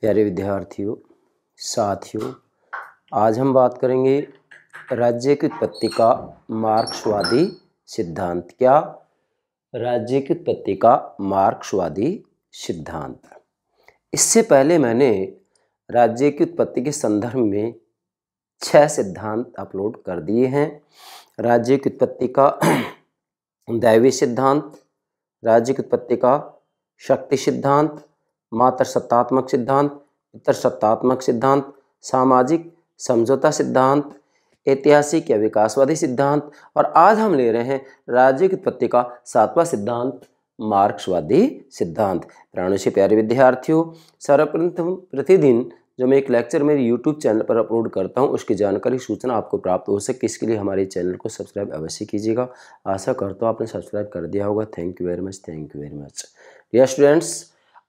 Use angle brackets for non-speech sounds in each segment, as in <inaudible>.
प्यारे विद्यार्थियों, साथियों, आज हम बात करेंगे राज्य की उत्पत्ति का मार्क्सवादी सिद्धांत। क्या राज्य की उत्पत्ति का मार्क्सवादी सिद्धांत? इससे पहले मैंने राज्य की उत्पत्ति के संदर्भ में छह सिद्धांत अपलोड कर दिए हैं। राज्य की उत्पत्ति का <clears throat> दैवी सिद्धांत, राज्य की उत्पत्ति का शक्ति सिद्धांत मात्र सत्तात्मक सिद्धांत, पितर सत्तात्मक सिद्धांत, सामाजिक समझौता सिद्धांत, ऐतिहासिक या विकासवादी सिद्धांत, और आज हम ले रहे हैं राज्य की उत्पत्ति का सातवां सिद्धांत, मार्क्सवादी सिद्धांत। प्राणों से प्यारे विद्यार्थियों, सर्वप्रथम प्रतिदिन जो मैं एक लेक्चर मेरे यूट्यूब चैनल पर अपलोड करता हूँ, उसकी जानकारी, सूचना आपको प्राप्त हो सके, इसके लिए हमारे चैनल को सब्सक्राइब अवश्य कीजिएगा। आशा करता हूँ आपने सब्सक्राइब कर दिया होगा। Thank you very much thank you very much dear students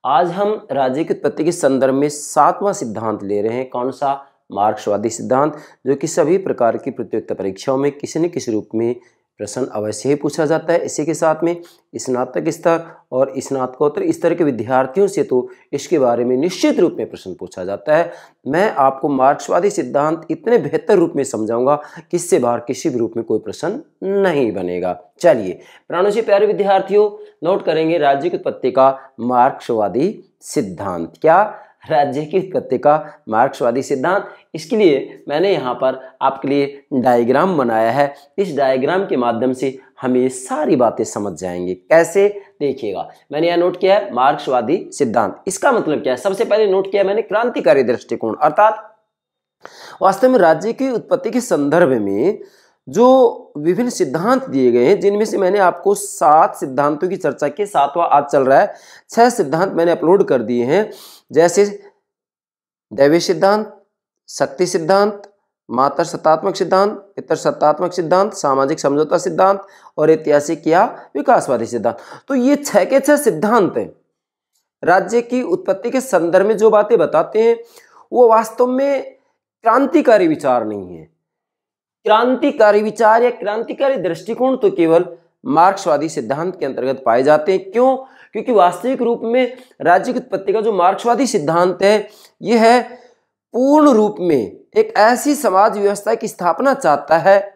आज हम राज्य की उत्पत्ति के संदर्भ में सातवां सिद्धांत ले रहे हैं। कौन सा? मार्क्सवादी सिद्धांत, जो कि सभी प्रकार की प्रतियोगिता परीक्षाओं में किसी न किसी रूप में प्रश्न अवश्य ही पूछा जाता है। इसी के साथ में स्नातक स्तर और स्नातकोत्तर स्तर के विद्यार्थियों से तो इसके बारे में निश्चित रूप में प्रश्न पूछा जाता है। मैं आपको मार्क्सवादी सिद्धांत इतने बेहतर रूप में समझाऊँगा कि इससे बाहर किसी भी रूप में कोई प्रश्न नहीं बनेगा। चलिए, प्राणों से प्यारे विद्यार्थियों, नोट करेंगे राज्य की उत्पत्ति का मार्क्सवादी सिद्धांत। क्या राज्य की उत्पत्ति का मार्क्सवादी सिद्धांत। इसके लिए मैंने यहाँ पर आपके लिए डायग्राम बनाया है। इस डायग्राम के माध्यम से हम ये सारी बातें समझ जाएँगे। कैसे? देखिएगा। मैंने यह नोट किया है मार्क्सवादी सिद्धांत। इसका मतलब क्या है? सबसे पहले नोट किया मैंने क्रांतिकारी दृष्टिकोण। अर्थात वास्तव में राज्य की उत्पत्ति के संदर्भ में जो विभिन्न सिद्धांत दिए गए हैं, जिनमें से मैंने आपको सात सिद्धांतों की चर्चा की सातवां आज चल रहा है। छह सिद्धांत मैंने अपलोड कर दिए हैं, जैसे दैवी सिद्धांत, शक्ति सिद्धांत, मातर सत्तात्मक सिद्धांत इतर सत्तात्मक सिद्धांत, सामाजिक समझौता सिद्धांत और ऐतिहासिक या विकासवादी सिद्धांत। तो ये छह के छह सिद्धांत हैं। राज्य की उत्पत्ति के संदर्भ में जो बातें बताते हैं, वो वास्तव में क्रांतिकारी विचार नहीं है। क्रांतिकारी विचार या क्रांतिकारी दृष्टिकोण तो केवल मार्क्सवादी सिद्धांत के अंतर्गत पाए जाते हैं। क्यों? क्योंकि वास्तविक रूप में राज्य की उत्पत्ति का जो मार्क्सवादी सिद्धांत है, यह है पूर्ण रूप में एक ऐसी समाज व्यवस्था की स्थापना चाहता है,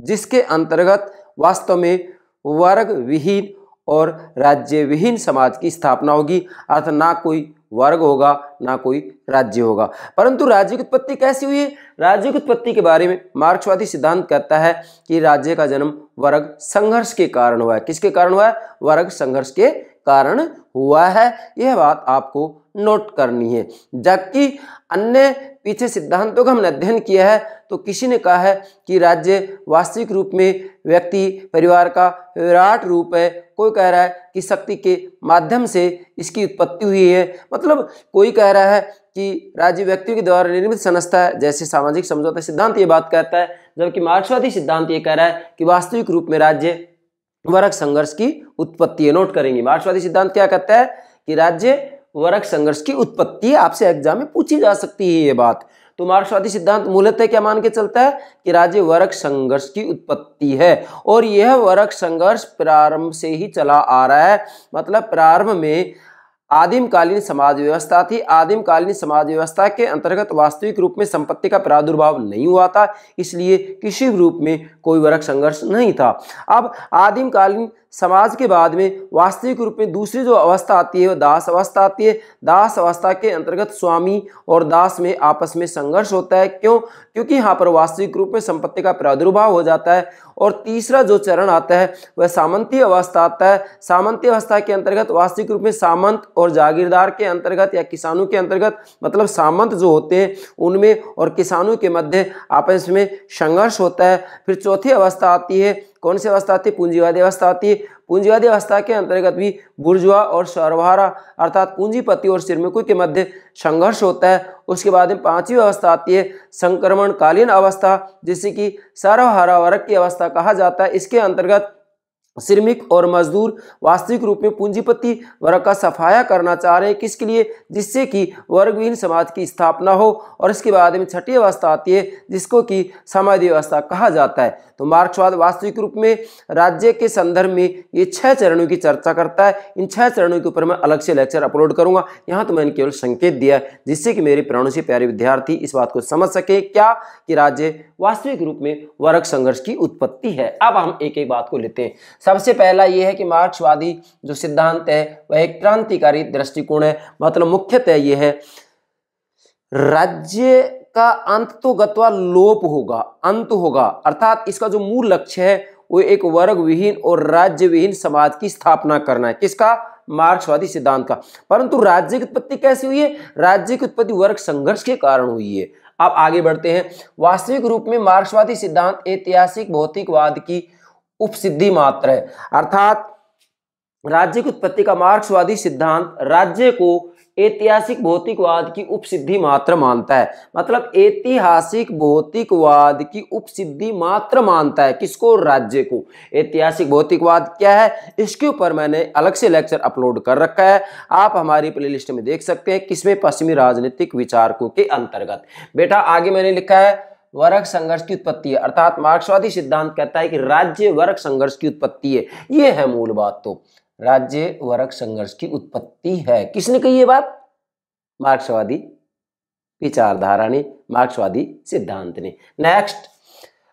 जिसके अंतर्गत वास्तव में वर्ग विहीन और राज्य विहीन समाज की स्थापना होगी। अर्थात ना कोई वर्ग होगा, ना कोई राज्य होगा। परंतु राज्य की उत्पत्ति कैसी हुई? है राज्य की उत्पत्ति के बारे में मार्क्सवादी सिद्धांत कहता है कि राज्य का जन्म वर्ग संघर्ष के कारण हुआ है। किसके कारण हुआ है? वर्ग संघर्ष के कारण हुआ है। यह बात आपको नोट करनी है। जबकि अन्य पीछे सिद्धांतों का हमने अध्ययन किया है तो किसी ने कहा है कि राज्य वास्तविक रूप में व्यक्ति, परिवार का विराट रूप है। कोई कह रहा है कि शक्ति के माध्यम से इसकी उत्पत्ति हुई है। मतलब कोई कह रहा है कि राज्य व्यक्तियों के द्वारा निर्मित संस्था है, जैसे सामाजिक समझौता सिद्धांत ये बात कहता है, जबकि मार्क्सवादी सिद्धांत ये कह रहा है कि वास्तविक रूप में राज्य वर्ग संघर्ष की उत्पत्ति है। नोट करेंगे, मार्क्सवादी सिद्धांत क्या कहता है कि राज्य वर्ग संघर्ष की उत्पत्ति आपसे एग्ज़ाम में पूछी जा सकती है ये बात। तो मार्क्सवादी सिद्धांत मूलतः क्या मान के चलता है? कि राज्य वर्ग संघर्ष की उत्पत्ति है। और यह वर्ग संघर्ष प्रारंभ से ही चला आ रहा है। मतलब प्रारंभ में आदिमकालीन समाज व्यवस्था थी। आदिमकालीन समाज व्यवस्था के अंतर्गत वास्तविक रूप में संपत्ति का प्रादुर्भाव नहीं हुआ था। इसलिए किसी रूप में कोई वर्ग संघर्ष नहीं था। अब आदिमकालीन समाज के बाद में वास्तविक रूप में दूसरी जो अवस्था आती है, वो दास अवस्था आती है। दास अवस्था के अंतर्गत स्वामी और दास में आपस में संघर्ष होता है। क्यों? क्योंकि यहाँ पर वास्तविक रूप में संपत्ति का प्रादुर्भाव हो जाता है और तीसरा जो चरण आता है, वह सामंती अवस्था आता है। सामंती अवस्था के अंतर्गत वास्तविक रूप में सामंत और जागीरदार के अंतर्गत या किसानों के अंतर्गत मतलब सामंत जो होते हैं, उनमें और किसानों के मध्य आपस में संघर्ष होता है। फिर चौथी अवस्था आती है कौन सी अवस्था आती है? पूंजीवादी अवस्था आती है। पूंजीवादी अवस्था के अंतर्गत भी बुर्जुआ और सर्वहारा, अर्थात पूंजीपति और श्रमिकों के मध्य संघर्ष होता है। उसके बाद में पांचवी अवस्था आती है, संक्रमणकालीन अवस्था, जिसे कि सर्वहारा वर्ग की अवस्था कहा जाता है। इसके अंतर्गत श्रमिक और मजदूर वास्तविक रूप में पूंजीपति वर्ग का सफाया करना चाह रहे हैं। किसके लिए? जिससे कि वर्गविहीन समाज की स्थापना हो। और इसके बाद में छठी अवस्था आती है, जिसको कि समाधि व्यवस्था कहा जाता है। तो मार्क्सवाद वास्तविक रूप में राज्य के संदर्भ में ये छह चरणों की चर्चा करता है। इन छह चरणों के ऊपर मैं अलग से लेक्चर अपलोड करूँगा। यहाँ तो मैंने केवल संकेत दिया है, जिससे कि मेरे प्राणों से प्यारे विद्यार्थी इस बात को समझ सके, क्या कि राज्य वास्तविक रूप में वर्ग संघर्ष की उत्पत्ति है। अब हम एक एक बात को लेते हैं। सबसे पहला यह है कि मार्क्सवादी जो सिद्धांत है, वह एक क्रांतिकारी दृष्टिकोण है। मतलब मुख्यतः यह है, राज्य का अंत तो गत्वा लोप होगा, अंत होगा। अर्थात इसका जो मूल लक्ष्य है, वो एक वर्ग विहीन और राज्य विहीन समाज की स्थापना करना है। किसका? मार्क्सवादी सिद्धांत का। परंतु राज्य की उत्पत्ति कैसे हुई है? राज्य की उत्पत्ति वर्ग संघर्ष के कारण हुई है। आप आगे बढ़ते हैं। वास्तविक रूप में मार्क्सवादी सिद्धांत ऐतिहासिक, भौतिकवाद की उपसिद्धि मात्र है। अर्थात राज्य की उत्पत्ति का मार्क्सवादी सिद्धांत राज्य को ऐतिहासिक भौतिकवाद की उपसिद्धि मात्र मानता है। मतलब ऐतिहासिक भौतिकवाद की उपसिद्धि मात्र मानता है किसको राज्य को। ऐतिहासिक भौतिकवाद क्या है? इसके ऊपर मैंने अलग से लेक्चर अपलोड कर रखा है। आप हमारी प्लेलिस्ट में देख सकते हैं किसमें पश्चिमी राजनीतिक विचारकों के अंतर्गत। बेटा, आगे मैंने लिखा है वर्ग संघर्ष की उत्पत्ति है। अर्थात मार्क्सवादी सिद्धांत कहता है कि राज्य वर्ग संघर्ष की उत्पत्ति है। ये है मूल बात तो। राज्य वर्ग संघर्ष की उत्पत्ति है। किसने कही ये बात? मार्क्सवादी विचारधारा ने, मार्क्सवादी सिद्धांत ने। नेक्स्ट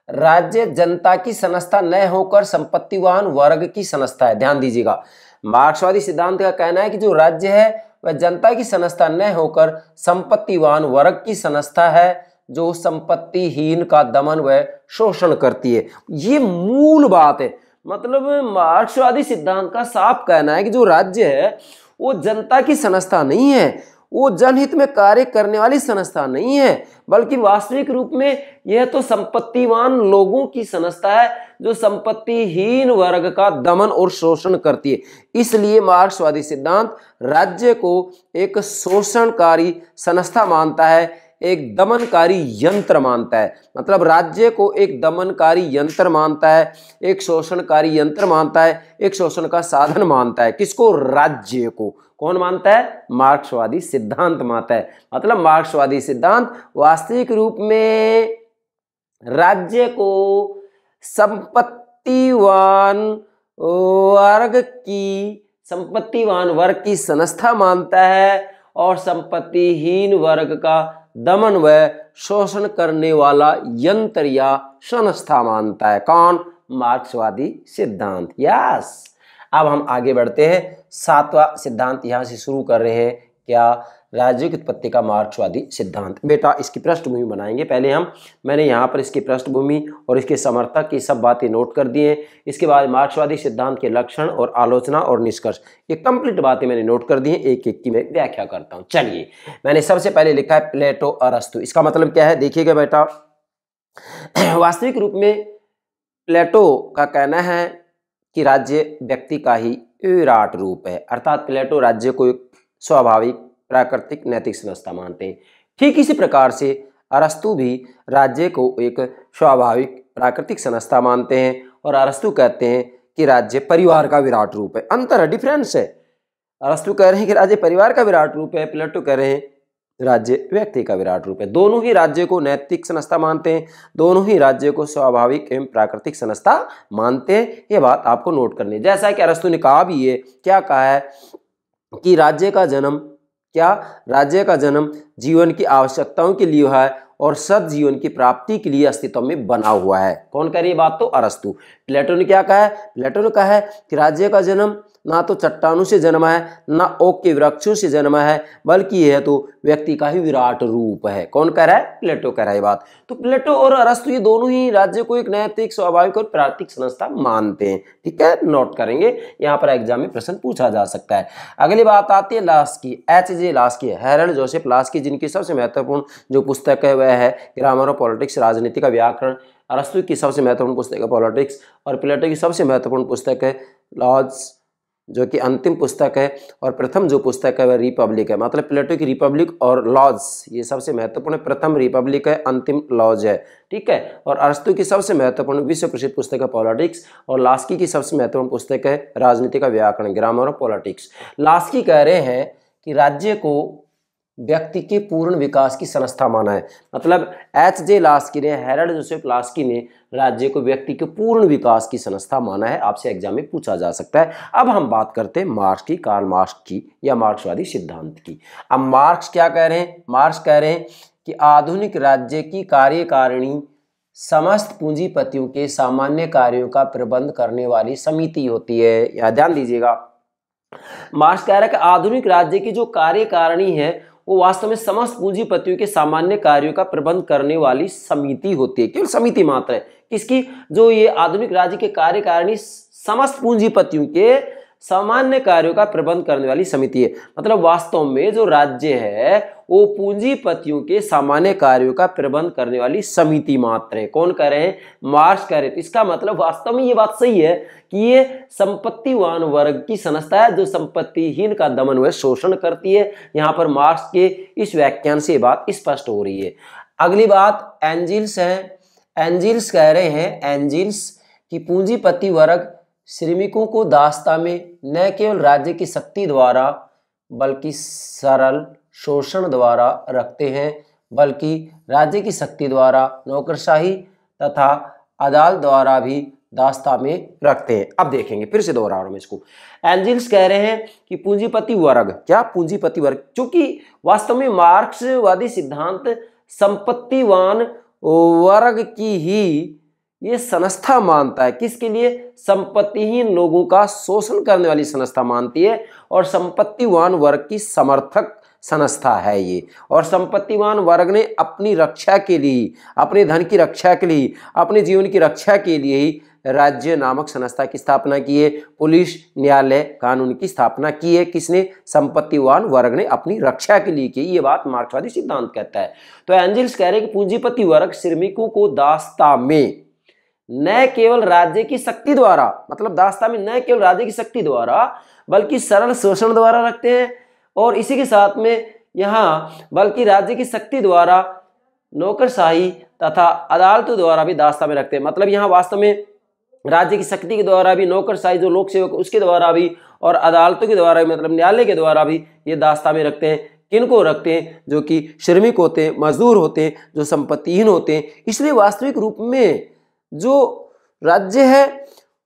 राज्य जनता की संस्था न होकर संपत्तिवान वर्ग की संस्था है। ध्यान दीजिएगा, मार्क्सवादी सिद्धांत का कहना है कि जो राज्य है, वह जनता की संस्था न होकर संपत्तिवान वर्ग की संस्था है, जो संपत्तिहीन का दमन व शोषण करती है। ये मूल बात है। मतलब मार्क्सवादी सिद्धांत का साफ़ कहना है कि जो राज्य है, वो जनता की संस्था नहीं है। वो जनहित में कार्य करने वाली संस्था नहीं है, बल्कि वास्तविक रूप में यह तो संपत्तिवान लोगों की संस्था है, जो संपत्तिहीन वर्ग का दमन और शोषण करती है। इसलिए मार्क्सवादी सिद्धांत राज्य को एक शोषणकारी संस्था मानता है। एक दमनकारी यंत्र मानता है। मतलब राज्य को एक दमनकारी यंत्र मानता है, एक शोषणकारी यंत्र मानता है, एक शोषण का साधन मानता है। किसको? राज्य को। कौन मानता है? मार्क्सवादी सिद्धांत मानता है। मतलब मार्क्सवादी सिद्धांत वास्तविक रूप में राज्य को संपत्तिवान वर्ग की, संपत्तिवान वर्ग की संस्था मानता है और संपत्तिहीन वर्ग का दमन व शोषण करने वाला यंत्र या संस्था मानता है। कौन? मार्क्सवादी सिद्धांत। यस। अब हम आगे बढ़ते हैं। सातवां सिद्धांत यहाँ से शुरू कर रहे हैं। क्या राज्य की उत्पत्ति का मार्क्सवादी सिद्धांत। बेटा, इसकी पृष्ठभूमि बनाएँगे। पहले हम, मैंने यहाँ पर इसकी पृष्ठभूमि और इसके समर्थक की सब बातें नोट कर दी हैं। इसके बाद मार्क्सवादी सिद्धांत के लक्षण और आलोचना और निष्कर्ष। ये कंप्लीट बातें मैंने नोट कर दी हैं। एक एक की मैं व्याख्या करता हूँ। चलिए, मैंने सबसे पहले लिखा है प्लेटो अरस्तु। इसका मतलब क्या है? देखिएगा बेटा, वास्तविक रूप में प्लेटो का कहना है कि राज्य व्यक्ति का ही विराट रूप है। अर्थात प्लेटो राज्य को एक स्वाभाविक प्राकृतिक नैतिक संस्था मानते हैं। ठीक इसी प्रकार से अरस्तु भी राज्य को एक स्वाभाविक प्राकृतिक संस्था मानते हैं और अरस्तु कहते हैं कि राज्य परिवार का विराट रूप है। अंतर है डिफरेंस है। अरस्तु कह रहे हैं कि राज्य परिवार का विराट रूप है, प्लेटो कह रहे हैं राज्य व्यक्ति का विराट रूप है। दोनों ही राज्य को नैतिक संस्था मानते हैं, दोनों ही राज्य को स्वाभाविक एवं प्राकृतिक संस्था मानते हैं। ये बात आपको नोट करनी है। जैसा कि अरस्तु ने कहा भी है, क्या कहा है कि राज्य का जन्म क्या राज्य का जन्म जीवन की आवश्यकताओं के लिए है और सद जीवन की प्राप्ति के लिए अस्तित्व में बना हुआ है? कौन कह रही है बात तो अरस्तु। प्लेटो ने क्या कहा है? प्लेटो ने कहा है कि राज्य का जन्म ना तो चट्टानों से जन्मा है, ना ओक के वृक्षों से जन्मा है, बल्कि यह तो व्यक्ति का ही विराट रूप है। कौन कह रहा है? प्लेटो कह रहा है बात। तो प्लेटो और अरस्तु, ये दोनों ही राज्य को एक नैतिक स्वाभाविक और प्राकृतिक संस्था मानते हैं। ठीक है? नोट करेंगे। यहाँ पर एग्ज़ाम में प्रश्न पूछा जा सकता है। अगली बात आती है लास्ट की। एच जे लास्ट की। हैरल्ड जोसेफ लास्ट की, जिनकी सबसे महत्वपूर्ण जो पुस्तक है, वह है ग्रामर ऑफ़ पॉलिटिक्स, राजनीति का व्याकरण। अरस्तु की सबसे महत्वपूर्ण पुस्तक है पॉलिटिक्स, और प्लेटो की सबसे महत्वपूर्ण पुस्तक है लॉज जो कि अंतिम पुस्तक है और प्रथम जो पुस्तक है वह रिपब्लिक है। मतलब प्लेटो की रिपब्लिक और लॉज ये सबसे महत्वपूर्ण प्रथम रिपब्लिक है, अंतिम लॉज है। ठीक है? और अरस्तु की सबसे महत्वपूर्ण, विश्व प्रसिद्ध पुस्तक है पॉलिटिक्स और लास्की की सबसे महत्वपूर्ण पुस्तक है राजनीति का व्याकरण, ग्रामर और पॉलिटिक्स। लास्की कह रहे हैं कि राज्य को व्यक्ति के पूर्ण विकास की संस्था माना है। मतलब एच जे लास्की ने, हेरल्ड जोसेफ लास्की ने राज्य को व्यक्ति के पूर्ण विकास की संस्था माना है। आपसे एग्ज़ाम में पूछा जा सकता है। अब हम बात करते हैं मार्क्स की, कार्ल मार्क्स की या मार्क्सवादी सिद्धांत की। अब मार्क्स क्या कह रहे हैं? मार्क्स कह रहे हैं कि आधुनिक राज्य की कार्यकारिणी समस्त पूंजीपतियों के सामान्य कार्यों का प्रबंध करने वाली समिति होती है। या ध्यान दीजिएगा। मार्क्स कह रहा है कि आधुनिक राज्य की जो कार्यकारिणी है वो वास्तव में समस्त पूंजीपतियों के सामान्य कार्यों का प्रबंध करने वाली समिति होती है। केवल समिति मात्र है। किसकी? जो ये आधुनिक राज्य के कार्यकारिणी समस्त पूंजीपतियों के सामान्य कार्यों का प्रबंध करने वाली समिति है। मतलब वास्तव में जो राज्य है, वो पूंजीपतियों के सामान्य कार्यों का प्रबंध करने वाली समिति मात्र है। कौन कह रहे हैं? मार्क्स कह रहे तो इसका मतलब वास्तव में ये बात सही है कि ये संपत्तिवान वर्ग की संस्था है, जो संपत्तिहीन का दमन व शोषण करती है। यहाँ पर मार्क्स के इस व्याख्यान से बात स्पष्ट हो रही है। अगली बात, एंजिल्स है। एंजिल्स कह रहे हैं, एंजिल्स की पूंजीपति वर्ग श्रमिकों को दास्ता में न केवल राज्य की शक्ति द्वारा, बल्कि सरल शोषण द्वारा रखते हैं, बल्कि राज्य की शक्ति द्वारा नौकरशाही तथा अदालत द्वारा भी दास्ता में रखते हैं। अब देखेंगे, फिर से दोहरा रहा हूँ इसको। एंजिल्स कह रहे हैं कि पूंजीपति वर्ग, क्या पूंजीपति वर्ग? क्योंकि वास्तव में मार्क्सवादी सिद्धांत संपत्तिवान वर्ग की ही ये संस्था मानता है। किसके लिए? संपत्तिहीन लोगों का शोषण करने वाली संस्था मानती है। और संपत्तिवान वर्ग की समर्थक संस्था है ये। और संपत्तिवान वर्ग ने अपनी रक्षा के लिए, अपने धन की रक्षा के लिए, अपने जीवन की रक्षा के लिए ही राज्य नामक संस्था की स्थापना की है। पुलिस न्यायालय कानून की स्थापना की है। किसने? संपत्तिवान वर्ग ने अपनी रक्षा के लिए की। ये बात मार्क्सवादी सिद्धांत कहता है। तो एंजल्स कह रहे हैं कि पूंजीपति वर्ग श्रमिकों को दास्ता में न केवल राज्य की शक्ति द्वारा मतलब दास्ता में न केवल राज्य की शक्ति द्वारा, बल्कि सरल शोषण द्वारा रखते हैं, और इसी के साथ में यहाँ बल्कि राज्य की शक्ति द्वारा नौकरशाही तथा अदालतों द्वारा भी दास्ता में रखते हैं। मतलब यहाँ वास्तव में राज्य की शक्ति के द्वारा भी, नौकरशाही जो लोक सेवक, उसके द्वारा भी, और अदालतों के द्वारा भी मतलब न्यायालय के द्वारा भी ये दास्ता में रखते हैं। किनको रखते हैं? जो कि श्रमिक होते हैं, मजदूर होते हैं, जो संपत्तिहीन होते हैं। इसलिए वास्तविक रूप में जो राज्य है,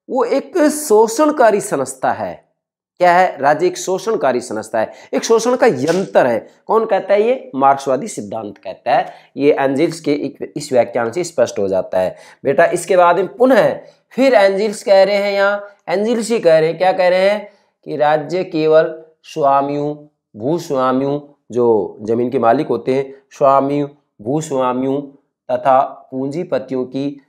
वो एक शोषणकारी संस्था है। क्या है? राज्य एक शोषणकारी संस्था है। एक शोषण का यंत्र है। कौन कहता है ये? मार्क्सवादी सिद्धांत कहता है। ये एंजिल्स के इस व्याख्यान से स्पष्ट हो जाता है। बेटा, इसके बाद में पुनः फिर एंजिल्स कह रहे हैं यहाँ। एंजिल्स ही कह रहे हैं। क्या कह रहे हैं? कि राज्य केवल स्वामियों, भूस्वामियों जो ज़मीन के मालिक होते हैं, स्वामियों, भूस्वामियों तथा पूंजीपतियों की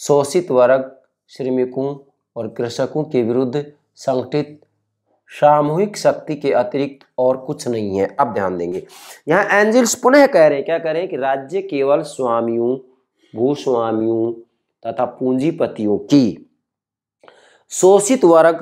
शोषित वर्ग, श्रमिकों और कृषकों के विरुद्ध संगठित सामूहिक शक्ति के अतिरिक्त और कुछ नहीं है। अब ध्यान देंगे। यहाँ एंजल्स पुनः कह रहे हैं। क्या कह रहे हैं कि राज्य केवल स्वामियों, भूस्वामियों तथा पूंजीपतियों की शोषित वर्ग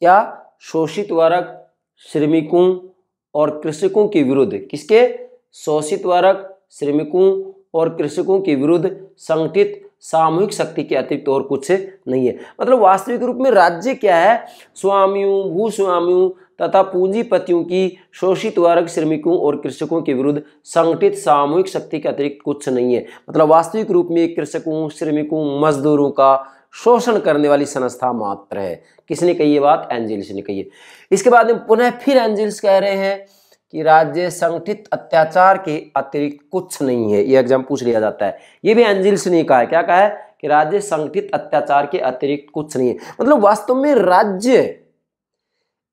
क्या शोषित वर्ग, श्रमिकों और कृषकों के विरुद्ध किसके? शोषित वर्ग, श्रमिकों और कृषकों के विरुद्ध संगठित सामूहिक शक्ति के अतिरिक्त और कुछ नहीं है। मतलब वास्तविक रूप में राज्य क्या है? स्वामियों, भूस्वामियों तथा पूंजीपतियों की शोषित वर्ग श्रमिकों और कृषकों के विरुद्ध संगठित सामूहिक शक्ति के अतिरिक्त कुछ नहीं है। मतलब वास्तविक रूप में कृषकों, श्रमिकों, मजदूरों का शोषण करने वाली संस्था मात्र है। किसने कही ये बात? एंजिल्स ने कही है। इसके बाद में पुनः फिर एंजिल्स कह रहे हैं कि राज्य संगठित अत्याचार के अतिरिक्त कुछ नहीं है। ये एग्ज़ाम पूछ लिया जाता है। ये भी एंजिल्स ने कहा है। क्या कहा है? कि राज्य संगठित अत्याचार के अतिरिक्त कुछ नहीं है। मतलब वास्तव में राज्य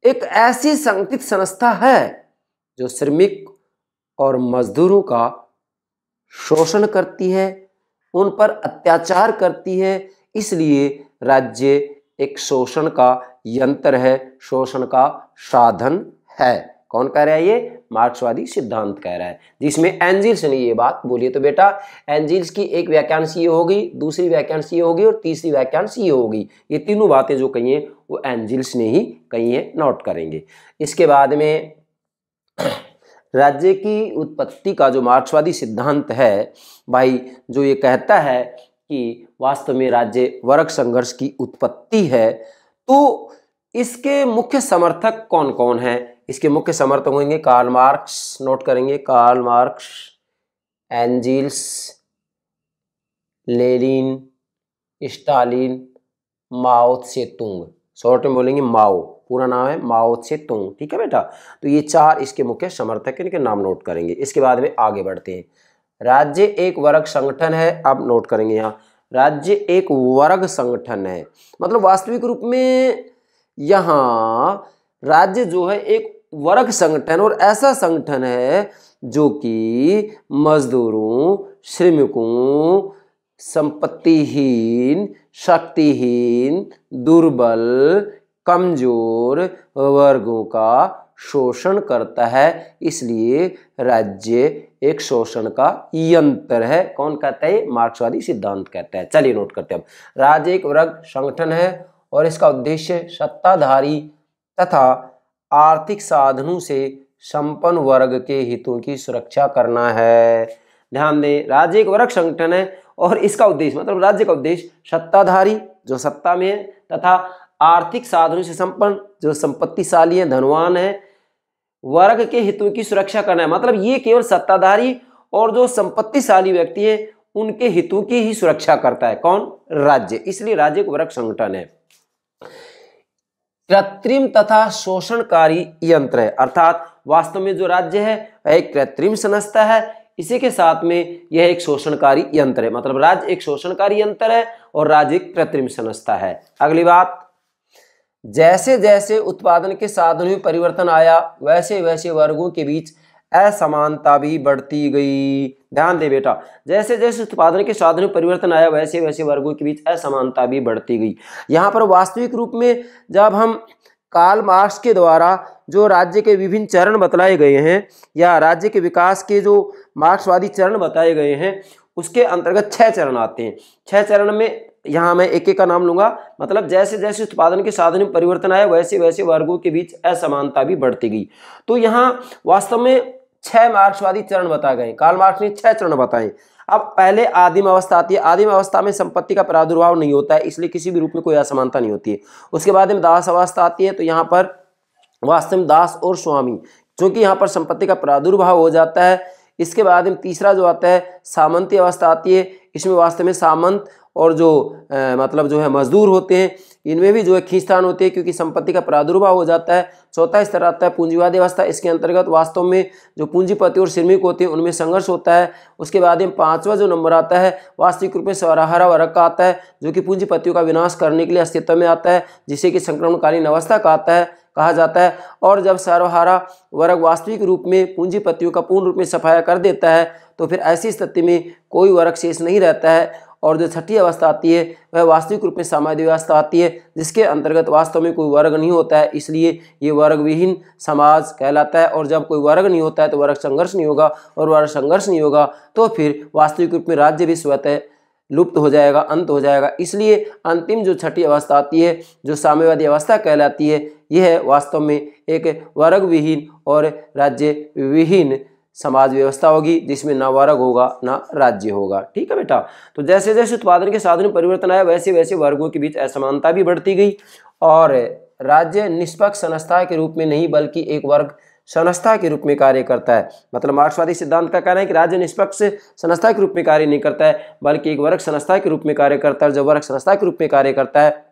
एक ऐसी संगठित संस्था है जो श्रमिक और मजदूरों का शोषण करती है, उन पर अत्याचार करती है। इसलिए राज्य एक शोषण का यंत्र है, शोषण का साधन है। कौन कह रहा है ये? मार्क्सवादी सिद्धांत कह रहा है। जिसमें एंजिल्स ने ये बात बोली तो बेटा, एंजिल्स की एक व्याख्यांश ये होगी, दूसरी व्याख्यांश ये होगी और तीसरी व्याख्यांश ये होगी। ये तीनों बातें जो कही हैं, वो एंजिल्स ने ही कही है, नोट करेंगे। इसके बाद में राज्य की उत्पत्ति का जो मार्क्सवादी सिद्धांत है, भाई, जो ये कहता है कि वास्तव में राज्य वर्ग संघर्ष की उत्पत्ति है तो इसके मुख्य समर्थक कौन कौन हैं? इसके मुख्य समर्थक होंगे कार्ल मार्क्स नोट करेंगे Karl Marx Engels Lenin Stalin Mao Tse Tung short में बोलेंगे माओ पूरा नाम है माओ से तुंग ठीक है बेटा? तो ये चार इसके मुख्य समर्थक इनके नाम नोट करेंगे। इसके बाद में आगे बढ़ते हैं। राज्य एक वर्ग संगठन है अब नोट करेंगे यहाँ। राज्य एक वर्ग संगठन है। मतलब वास्तविक रूप में यहाँ राज्य जो है एक वर्ग संगठन और ऐसा संगठन है जो कि मजदूरों, श्रमिकों, संपत्तिहीन, शक्तिहीन, दुर्बल, कमज़ोर वर्गों का शोषण करता है। इसलिए राज्य एक शोषण का यंत्र है। कौन कहता है? मार्क्सवादी सिद्धांत कहता है। चलिए नोट करते हैं राज्य एक वर्ग संगठन है और इसका उद्देश्य सत्ताधारी तथा आर्थिक साधनों से संपन्न वर्ग के हितों की सुरक्षा करना है। ध्यान दें, राज्य एक वर्ग संगठन है और इसका उद्देश्य मतलब राज्य का उद्देश्य सत्ताधारी, जो सत्ता में है, तथा आर्थिक साधनों से संपन्न, जो संपत्तिशाली है, धनवान है, वर्ग के हितों की सुरक्षा करना है। मतलब ये केवल सत्ताधारी और जो संपत्तिशाली व्यक्ति है, उनके हितों की ही सुरक्षा करता है। कौन? राज्य। इसलिए राज्य को वर्ग संगठन है। कृत्रिम तथा शोषणकारी यंत्र है। अर्थात वास्तव में जो राज्य है, वह एक कृत्रिम संस्था है। इसी के साथ में यह एक शोषणकारी यंत्र है। मतलब राज्य एक शोषणकारी यंत्र है और राज्य एक कृत्रिम संस्था है। अगली बात जैसे जैसे उत्पादन के साधन में परिवर्तन आया वैसे वैसे वर्गों के बीच असमानता भी बढ़ती गई। ध्यान दे बेटा, जैसे जैसे उत्पादन के साधन में परिवर्तन आया, वैसे वैसे वर्गों के बीच असमानता भी बढ़ती गई। यहाँ पर वास्तविक रूप में जब हम काल मार्क्स के द्वारा जो राज्य के विभिन्न चरण बतलाए गए हैं, या राज्य के विकास के जो मार्क्सवादी चरण बताए गए हैं, उसके अंतर्गत छह चरण आते हैं। छह चरण में यहाँ मैं एक एक का नाम लूँगा। मतलब जैसे जैसे उत्पादन के साधन में परिवर्तन आया, वैसे वैसे वर्गों के बीच असमानता भी बढ़ती गई। तो यहाँ वास्तव में छह मार्क्सवादी चरण बताए गए। काल मार्क्स ने छह चरण बताए। अब पहले आदिम अवस्था आती है। आदिम अवस्था में संपत्ति का प्रादुर्भाव नहीं होता है इसलिए किसी भी रूप में कोई असमानता नहीं होती है। उसके बाद में दास अवस्था आती है तो यहाँ पर वास्तव में दास और स्वामी क्योंकि यहाँ पर संपत्ति का प्रादुर्भाव हो जाता है। इसके बाद में तीसरा जो आता है सामंती अवस्था आती है। इसमें वास्तव में सामंत और जो आ, मतलब जो है मजदूर होते हैं इनमें भी जो है खींचतान होती है क्योंकि संपत्ति का प्रादुर्भाव हो जाता है, चौथा स्तर आता है पूंजीवादी अवस्था। इसके अंतर्गत वास्तव में जो पूंजीपति और श्रमिक होते हैं, उनमें संघर्ष होता है। उसके बाद में पांचवा जो नंबर आता है, वास्तविक रूप में स्वराहारा वर्ग का आता है, जो कि पूंजीपतियों का विनाश करने के लिए अस्तित्व में आता है, जिसे कि संक्रमणकालीन अवस्था का आता है, कहा जाता है। और जब सर्वहारा वर्ग वास्तविक रूप में पूंजीपतियों का पूर्ण रूप में सफाया कर देता है तो फिर ऐसी स्थिति में कोई वर्ग शेष नहीं रहता है। और जो छठी अवस्था आती है, वह वास्तविक रूप में सामाजिक व्यवस्था आती है, जिसके अंतर्गत वास्तव में कोई वर्ग नहीं होता है। इसलिए ये वर्ग विहीन समाज कहलाता है और जब कोई वर्ग नहीं होता है तो वर्ग संघर्ष नहीं होगा और वर्ग संघर्ष नहीं होगा तो फिर वास्तविक रूप में राज्य भी स्वतः लुप्त हो जाएगा, अंत हो जाएगा। इसलिए अंतिम जो छठी अवस्था आती है, जो साम्यवादी अवस्था कहलाती है, यह वास्तव में एक वर्ग विहीन और राज्य विहीन समाज व्यवस्था होगी, जिसमें ना वर्ग होगा, ना राज्य होगा। ठीक है बेटा? तो जैसे जैसे उत्पादन के साधन में परिवर्तन आया वैसे वैसे वर्गों के बीच असमानता भी बढ़ती गई और राज्य निष्पक्ष संस्था के रूप में नहीं, बल्कि एक वर्ग संस्था के रूप में कार्य करता है। मतलब मार्क्सवादी सिद्धांत का कहना है कि राज्य निष्पक्ष संस्था के रूप में कार्य नहीं करता है, बल्कि एक वर्ग संस्था के रूप में कार्य करता है जब वर्ग संस्था के रूप में कार्य करता है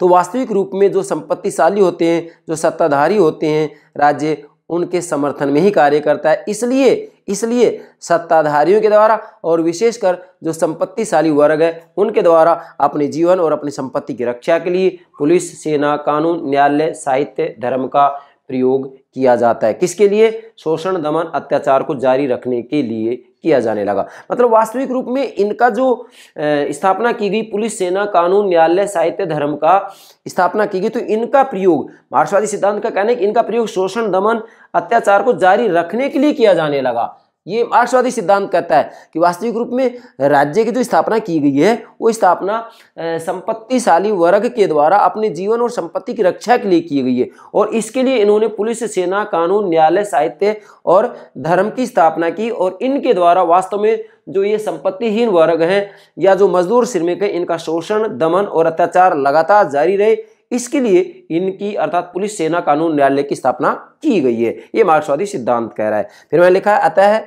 तो वास्तविक रूप में जो संपत्तिशाली होते हैं, जो सत्ताधारी होते हैं, राज्य उनके समर्थन में ही कार्य करता है। इसलिए इसलिए सत्ताधारियों के द्वारा और विशेषकर जो संपत्तिशाली वर्ग है, उनके द्वारा अपने जीवन और अपनी संपत्ति की रक्षा के लिए पुलिस, सेना, कानून, न्यायालय, साहित्य, धर्म का प्रयोग किया जाता है। किसके लिए? शोषण, दमन, अत्याचार को जारी रखने के लिए किया जाने लगा। मतलब वास्तविक रूप में इनका जो स्थापना की गई पुलिस सेना, कानून, न्यायालय, साहित्य, धर्म का स्थापना की गई तो इनका प्रयोग, मार्क्सवादी सिद्धांत का कहना है कि इनका प्रयोग शोषण, दमन, अत्याचार को जारी रखने के लिए किया जाने लगा। ये मार्क्सवादी सिद्धांत कहता है कि वास्तविक रूप में राज्य की जो स्थापना की गई है, वो स्थापना संपत्तिशाली वर्ग के द्वारा अपने जीवन और संपत्ति की रक्षा के लिए की गई है और इसके लिए इन्होंने पुलिस, सेना, कानून, न्यायालय, साहित्य और धर्म की स्थापना की और इनके द्वारा वास्तव में जो ये संपत्तिहीन वर्ग हैं या जो मजदूर श्रमिक है, इनका शोषण, दमन और अत्याचार लगातार जारी रहे। इसके लिए इनकी अर्थात पुलिस सेना कानून न्यायालय की स्थापना की गई है। ये मार्क्सवादी सिद्धांत कह रहा है। फिर मैंने लिखा है, अतः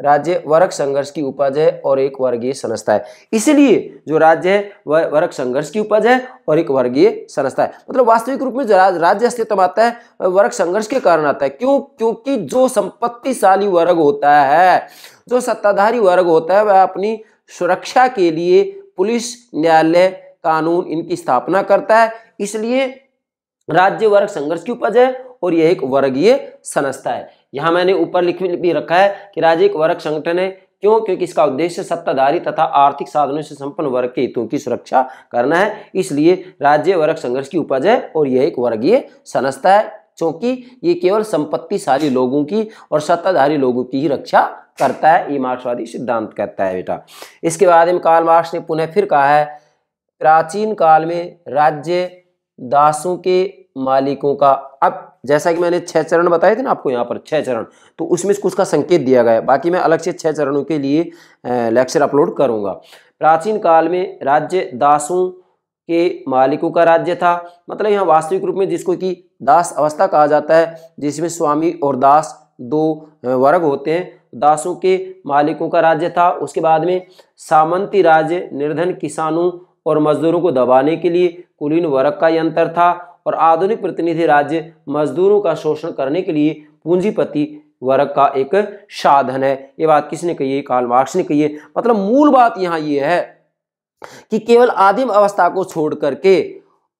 राज्य वर्ग संघर्ष की उपज है और एक वर्गीय संस्था है। इसलिए जो राज्य है, वह वर्ग संघर्ष की उपज है और एक वर्गीय संस्था है। मतलब वास्तविक रूप में जो राज्य अस्तित्व आता है वर्ग संघर्ष के कारण आता है। क्यों? क्योंकि जो संपत्तिशाली वर्ग होता है, जो सत्ताधारी वर्ग होता है, वह अपनी सुरक्षा के लिए पुलिस न्यायालय कानून इनकी स्थापना करता है, इसलिए राज्य वर्ग संघर्ष की उपज है और यह एक वर्गीय संस्था है। यहाँ मैंने ऊपर लिख भी रखा है कि राज्य एक वर्ग संगठन है। क्यों? क्योंकि इसका उद्देश्य सत्ताधारी तथा आर्थिक साधनों से संपन्न वर्ग के हितों की सुरक्षा करना है। इसलिए राज्य वर्ग संघर्ष की उपज है और यह एक वर्गीय संस्था है, क्योंकि ये केवल संपत्तिशाली लोगों की और सत्ताधारी लोगों की ही रक्षा करता है। ये मार्क्सवादी सिद्धांत कहता है बेटा। इसके बाद में कार्ल मार्क्स ने पुनः फिर कहा है प्राचीन काल में राज्य दासों के मालिकों का। अब जैसा कि मैंने छह चरण बताए थे ना आपको यहाँ पर, छह चरण तो उसमें कुछ का संकेत दिया गया है। बाकी मैं अलग से छह चरणों के लिए लेक्चर अपलोड करूँगा। प्राचीन काल में राज्य दासों के मालिकों का राज्य था। मतलब यहाँ वास्तविक रूप में जिसको कि दास अवस्था कहा जाता है, जिसमें स्वामी और दास दो वर्ग होते हैं। दासों के मालिकों का राज्य था। उसके बाद में सामंती राज्य, निर्धन किसानों और मजदूरों को दबाने के लिए कुलीन वर्ग का यंत्र था और आधुनिक प्रतिनिधि राज्य मजदूरों का शोषण करने के लिए पूंजीपति वर्ग का एक साधन है। ये बात किसने कही है? कार्ल मार्क्स ने कही है। मतलब मूल बात यहाँ ये है कि केवल आदिम अवस्था को छोड़ करके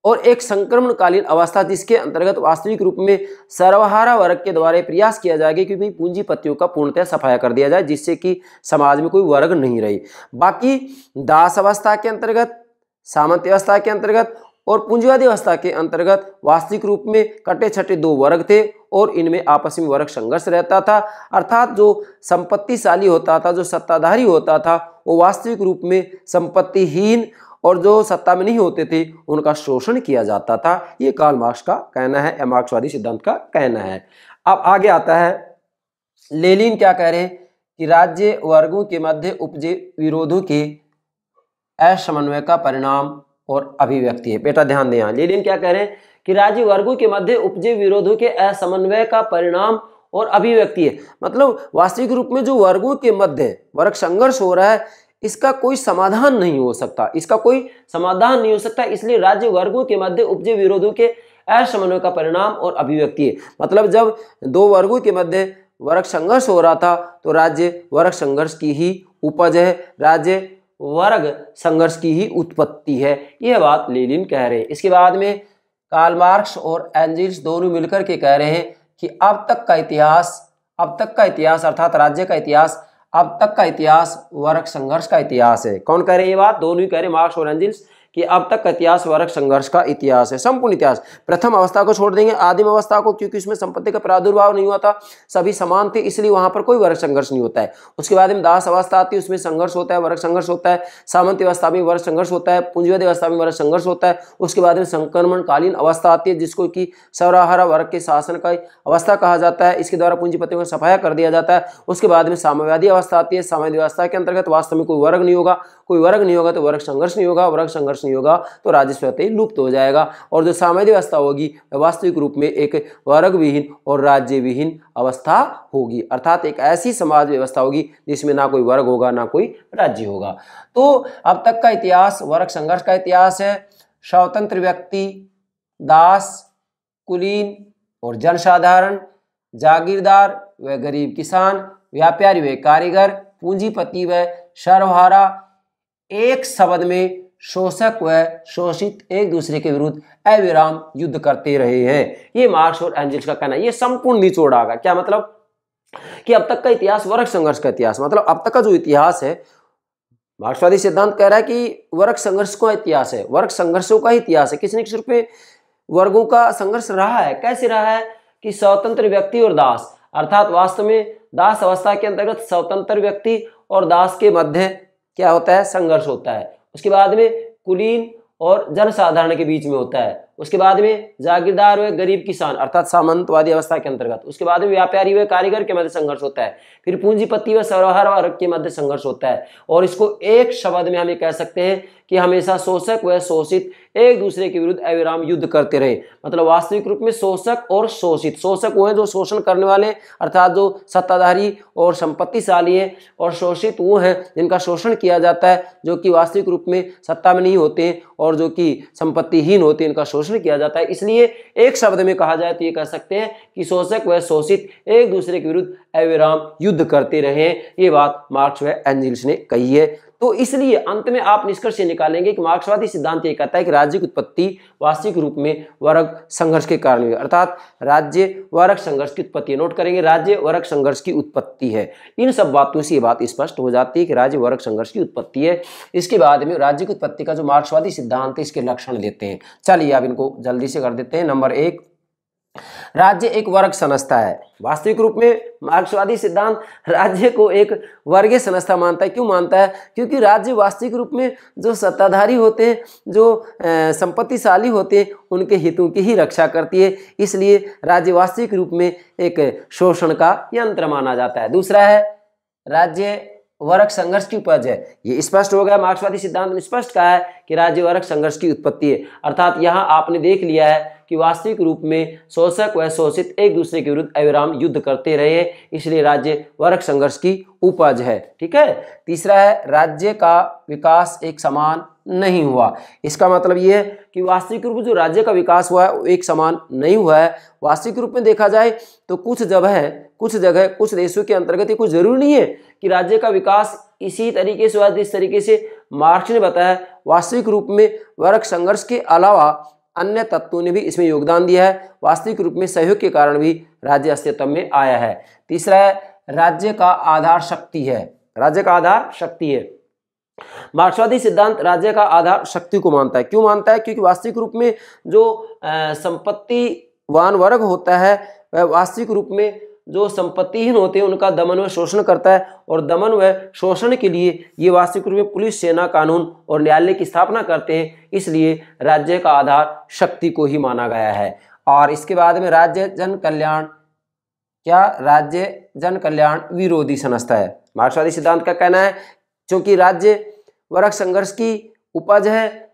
और एक संक्रमणकालीन अवस्था जिसके अंतर्गत वास्तविक रूप में सर्वहारा वर्ग के द्वारा प्रयास किया जाएगा कि भाई पूंजीपतियों का पूर्णतः सफाया कर दिया जाए, जिससे कि समाज में कोई वर्ग नहीं रही। बाकी दास अवस्था के अंतर्गत सामंत अवस्था के अंतर्गत और पूंजीवादी अवस्था के अंतर्गत वास्तविक रूप में कटे छटे दो वर्ग थे और इनमें आपस में वर्ग संघर्ष रहता था। अर्थात जो संपत्तिशाली होता था, जो सत्ताधारी होता था, वो वास्तविक रूप में संपत्तिहीन और जो सत्ता में नहीं होते थे, उनका शोषण किया जाता था। ये कार्ल मार्क्स का कहना है मार्क्सवादी सिद्धांत का कहना है। अब आगे आता है लेलिन क्या कह रहे हैं कि राज्य वर्गों के मध्य उपजे विरोधों के असमन्वय का परिणाम और अभिव्यक्ति है। बेटा ध्यान दें लेलिन क्या कह रहे हैं कि राज्य वर्गों के मध्य उपजे विरोधों के असमन्वय का परिणाम और अभिव्यक्ति है। मतलब वास्तविक रूप में जो वर्गों के मध्य वर्ग संघर्ष हो रहा है, इसका कोई समाधान नहीं हो सकता। इसका कोई समाधान नहीं हो सकता, इसलिए राज्य वर्गों के मध्य उपजे विरोधों के असमन्वय का परिणाम और अभिव्यक्ति है। मतलब जब दो वर्गों के मध्य वर्ग संघर्ष हो रहा था तो राज्य वर्ग संघर्ष की ही उपज है। राज्य वर्ग संघर्ष की ही उत्पत्ति है। यह बात लेलिन कह रहे हैं। इसके बाद में काल मार्क्स और एंजिल्स दोनों मिलकर के कह रहे हैं कि अब तक का इतिहास, अब तक का इतिहास अर्थात राज्य का इतिहास, अब तक का इतिहास वर्ग संघर्ष का इतिहास है। कौन कह रहे हैं ये बात? दोनों ही कह रहे हैं मार्क्स और एंजिल्स कि अब तक का इतिहास वर्ग संघर्ष का इतिहास है, संपूर्ण इतिहास। प्रथम अवस्था को छोड़ देंगे, आदिम अवस्था को, क्योंकि उसमें संपत्ति का प्रादुर्भाव नहीं हुआ था, सभी समान थे, इसलिए वहाँ पर कोई वर्ग संघर्ष नहीं होता है। उसके बाद में दास अवस्था आती है, उसमें संघर्ष होता है, वर्ग संघर्ष होता है, सामंत अवस्था में वर्ग संघर्ष होता है पूंजीवादी अवस्था में वर्ग संघर्ष होता है, उसके बाद में संक्रमणकालीन अवस्था आती है, जिसको कि सौराहारा वर्ग के शासन का अवस्था कहा जाता है, इसके द्वारा पूंजीपतियों का सफाया कर दिया जाता है, उसके बाद में साम्यवादी अवस्था आती है, साम्यवादी अवस्था के अंतर्गत वास्तव में कोई वर्ग नहीं होगा, कोई वर्ग नहीं होगा तो वर्ग संघर्ष नहीं होगा, वर्ग संघर्ष नहीं होगा तो राजस्व ही लुप्त हो जाएगा। और जो सामाजिक अवस्था होगी, वास्तविक रूप में एक वर्ग विहीन और राज्य विहीन अवस्था होगी। अर्थात एक ऐसी समाज व्यवस्था होगी, जिसमें ना कोई वर्ग होगा, ना कोई राज्य होगा। तो अब तक का इतिहास, वर्ग संघर्ष का इतिहास है। स्वतंत्र व्यक्ति, दास, कुलीन और जनसाधारण, जागीरदार व गरीब किसान, व्यापारी व कारीगर, पूंजीपति व सर्वहारा, एक शब्द में शोषक व शोषित एक दूसरे के विरुद्ध अविराम युद्ध करते रहे हैं। ये मार्क्स और एंजल्स का कहना है, ये संपूर्ण निचोड़ आगा क्या मतलब? कि अब तक का इतिहास वर्ग संघर्ष का इतिहास मतलब अब तक का जो इतिहास है, मार्क्सवादी सिद्धांत कह रहा है कि वर्ग संघर्ष का इतिहास है। वर्ग संघर्षों का इतिहास है। किसी न किसी रूप में वर्गों का संघर्ष रहा है? कैसे रहा है? कि स्वतंत्र व्यक्ति और दास, अर्थात वास्तव में दास अवस्था के अंतर्गत स्वतंत्र व्यक्ति और दास के मध्य क्या होता है? संघर्ष होता है। उसके बाद में कुलीन और जनसाधारण के बीच में होता है। उसके बाद में जागीरदार व गरीब किसान, अर्थात सामंतवादी अवस्था के अंतर्गत। उसके बाद में व्यापारी व कारीगर के मध्य संघर्ष होता है। फिर पूंजीपति व सरोहर वर्ग के मध्य संघर्ष होता है। और इसको एक शब्द में हम ये कह सकते हैं कि हमेशा शोषक व शोषित एक दूसरे के विरुद्ध अविराम युद्ध करते रहे। मतलब वास्तविक रूप में शोषक और शोषित। शोषक वो हैं जो शोषण करने वाले, अर्थात जो सत्ताधारी और संपत्तिशाली हैं और शोषित वो हैं जिनका शोषण किया जाता है, जो कि वास्तविक रूप में सत्ता में नहीं होते और जो कि संपत्तिहीन होते हैं, इनका शोषण किया जाता है। इसलिए एक शब्द में कहा जाए तो ये कह सकते हैं कि शोषक व शोषित एक दूसरे के विरुद्ध अविराम युद्ध करते रहे। ये बात मार्क्स व एंजिल्स ने कही है। तो इसलिए अंत में आप निष्कर्ष निकालेंगे कि मार्क्सवादी सिद्धांत ये कहता है कि राज्य की उत्पत्ति वास्तविक रूप में वर्ग संघर्ष के कारण हुई। अर्थात राज्य वर्ग संघर्ष की उत्पत्ति। नोट करेंगे, राज्य वर्ग संघर्ष की उत्पत्ति है। इन सब बातों से ये बात स्पष्ट हो जाती है कि राज्य वर्ग संघर्ष की उत्पत्ति है। इसके बाद में राज्य की उत्पत्ति का जो मार्क्सवादी सिद्धांत है, इसके लक्षण देते हैं। चलिए आप इनको जल्दी से कर देते हैं। नंबर एक राज्य एक वर्ग संस्था है। वास्तविक रूप में मार्क्सवादी सिद्धांत राज्य को एक वर्गीय संस्था मानता है। क्यों मानता है? क्योंकि राज्य वास्तविक रूप में जो सत्ताधारी होते हैं, जो संपत्तिशाली होते हैं, उनके हितों की ही रक्षा करती है। इसलिए राज्य वास्तविक रूप में एक शोषण का यंत्र माना जाता है। दूसरा है, राज्य वर्ग संघर्ष की उपज है। ये स्पष्ट हो गया। मार्क्सवादी सिद्धांत ने स्पष्ट कहा है कि राज्य वर्ग संघर्ष की उत्पत्ति है। अर्थात यहाँ आपने देख लिया है कि वास्तविक रूप में शोषक व शोषित एक दूसरे के विरुद्ध अविराम युद्ध करते रहे इसलिए राज्य वर्ग संघर्ष की उपज है। ठीक है? तीसरा है, राज्य का विकास एक समान नहीं हुआ। इसका मतलब ये है कि वास्तविक रूप जो राज्य का विकास हुआ है, वो एक समान नहीं हुआ है। वास्तविक रूप में देखा जाए तो कुछ जगह है, कुछ जगह, कुछ देशों के अंतर्गत ये कुछ ज़रूरी नहीं है कि राज्य का विकास इसी तरीके से हुआ जिस तरीके से मार्क्स ने बताया। वास्तविक रूप में वर्ग संघर्ष के अलावा अन्य तत्वों ने भी इसमें योगदान दिया है। वास्तविक रूप में सहयोग के कारण भी राज्य अस्तित्व में आया है। तीसरा है, राज्य का आधार शक्ति है। राज्य का आधार शक्ति है। मार्क्सवादी सिद्धांत राज्य का आधार शक्ति को मानता है। क्यों मानता है? क्योंकि वास्तविक रूप में जो संपत्ति संपत्तिवान वर्ग होता है, वह वास्तविक रूप में जो संपत्तिहीन होते हैं, उनका दमन व शोषण करता है और दमन व शोषण के लिए ये वास्तविक रूप में पुलिस, सेना, कानून और न्यायालय की स्थापना करते हैं। इसलिए राज्य का आधार शक्ति को ही माना गया है। और इसके बाद में राज्य जन कल्याण, क्या राज्य जन कल्याण विरोधी संस्था है? मार्क्सवादी सिद्धांत का कहना है, क्योंकि राज्य वर्ग संघर्ष की उपज है,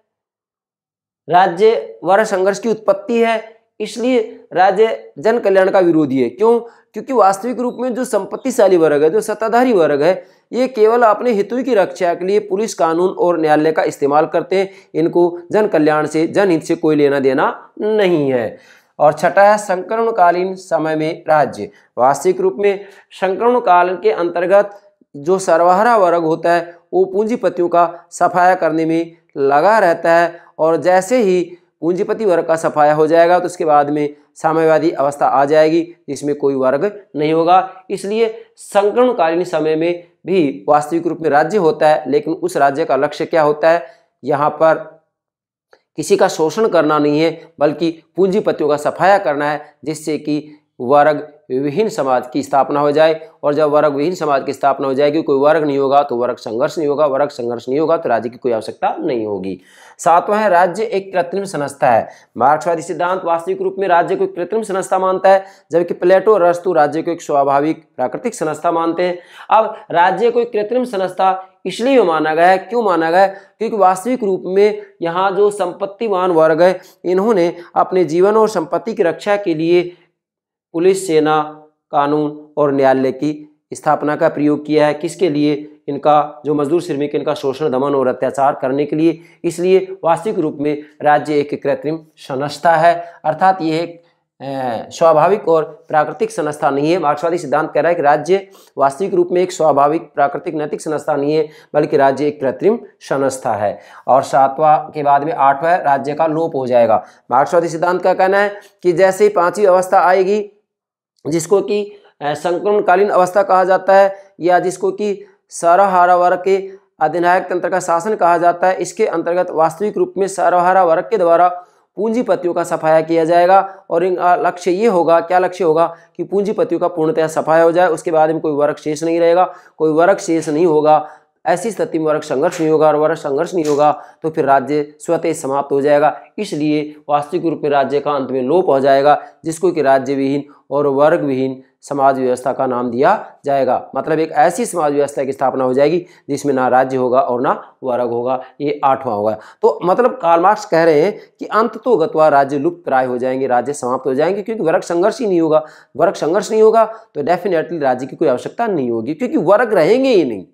राज्य वर्ग संघर्ष की उत्पत्ति है इसलिए राज्य जन कल्याण का विरोधी है क्यों? क्योंकि वास्तविक रूप में जो संपत्तिशाली वर्ग है, जो सत्ताधारी वर्ग है, ये केवल अपने हितों की रक्षा के लिए पुलिस कानून और न्यायालय का इस्तेमाल करते हैं। इनको जन कल्याण से, जनहित से कोई लेना देना नहीं है। और छठा है, संकरणकालीन समय में राज्य। वास्तविक रूप में संकरण काल के अंतर्गत जो सर्वहारा वर्ग होता है, वो पूंजीपतियों का सफाया करने में लगा रहता है। और जैसे ही पूंजीपति वर्ग का सफाया हो जाएगा तो उसके बाद में साम्यवादी अवस्था आ जाएगी, जिसमें कोई वर्ग नहीं होगा। इसलिए संकरणकालीन समय में भी वास्तविक रूप में राज्य होता है, लेकिन उस राज्य का लक्ष्य क्या होता है? यहाँ पर किसी का शोषण करना नहीं है, बल्कि पूंजीपतियों का सफाया करना है, जिससे कि वर्ग विहीन समाज की स्थापना हो जाए और जब वर्ग विहीन समाज की स्थापना हो जाएगी, कोई वर्ग नहीं होगा तो वर्ग संघर्ष नहीं होगा, वर्ग संघर्ष नहीं होगा तो राज्य की कोई आवश्यकता नहीं होगी। सातवां है, राज्य एक कृत्रिम संस्था है। मार्क्सवादी सिद्धांत वास्तविक रूप में राज्य को एक कृत्रिम संस्था मानता है, जबकि प्लेटो रस्तु राज्य को एक स्वाभाविक, प्राकृतिक संस्था मानते हैं। अब राज्य को एक कृत्रिम संस्था इसलिए माना गया है, क्यों माना गया क्योंकि वास्तविक रूप में यहाँ जो संपत्तिवान वर्ग है, इन्होंने अपने जीवन और संपत्ति की रक्षा के लिए पुलिस, सेना, कानून और न्यायालय की स्थापना का प्रयोग किया है। किसके लिए? इनका, जो मजदूर श्रमिक इनका शोषण, दमन और अत्याचार करने के लिए। इसलिए वास्तविक रूप में राज्य एक कृत्रिम संस्था है। अर्थात ये एक स्वाभाविक और प्राकृतिक संस्था नहीं है। मार्क्सवादी सिद्धांत कह रहा है कि राज्य वास्तविक रूप में एक स्वाभाविक, प्राकृतिक, नैतिक संस्था नहीं है, बल्कि राज्य एक कृत्रिम संस्था है। और सातवां के बाद में आठवां राज्य का लोप हो जाएगा। मार्क्सवादी सिद्धांत का कहना है कि जैसे ही पांचवी अवस्था आएगी जिसको कि संक्रमणकालीन अवस्था कहा जाता है या जिसको कि सर्वहारा वर्ग के अधिनायक तंत्र का शासन कहा जाता है। इसके अंतर्गत वास्तविक रूप में सर्वहारा वर्ग के द्वारा पूंजीपतियों का सफाया किया जाएगा और इनका लक्ष्य ये होगा, क्या लक्ष्य होगा कि पूंजीपतियों का पूर्णतः सफाया हो जाए, उसके बाद में कोई वर्ग शेष नहीं रहेगा। कोई वर्ग शेष नहीं होगा ऐसी स्थिति में वर्ग संघर्ष नहीं होगा और वर्ग संघर्ष नहीं होगा तो फिर राज्य स्वतः समाप्त हो जाएगा। इसलिए वास्तविक रूप में राज्य का अंत में लोप हो जाएगा, जिसको कि राज्य विहीन और वर्ग विहीन समाज व्यवस्था का नाम दिया जाएगा। मतलब एक ऐसी समाज व्यवस्था की स्थापना हो जाएगी, जिसमें ना राज्य होगा और ना वर्ग होगा, ये आठवां होगा। तो मतलब कार्ल मार्क्स कह रहे हैं कि अंत तो गतवा राज्य लुप्त प्राय हो जाएँगे, राज्य समाप्त हो जाएँगे, क्योंकि वर्ग संघर्ष ही नहीं होगा। वर्ग संघर्ष नहीं होगा तो डेफिनेटली राज्य की कोई आवश्यकता नहीं होगी, क्योंकि वर्ग रहेंगे ही नहीं।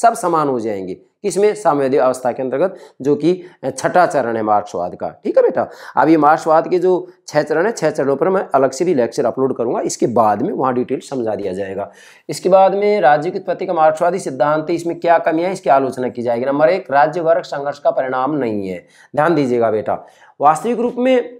सब समान हो जाएँगे। किसमें? साम्यवादी अवस्था के अंतर्गत, जो कि छठा चरण है मार्क्सवाद का। ठीक है बेटा? अब ये मार्क्सवाद के जो छह चरण है, छह चरणों पर मैं अलग से भी लेक्चर अपलोड करूँगा। इसके बाद में वहाँ डिटेल समझा दिया जाएगा। इसके बाद में राज्य की उत्पत्ति का मार्क्सवादी सिद्धांत इसमें क्या कमियाँ इसकी आलोचना की जाएगी। नंबर एक, राज्य वर्ग संघर्ष का परिणाम नहीं है। ध्यान दीजिएगा बेटा। वास्तविक रूप में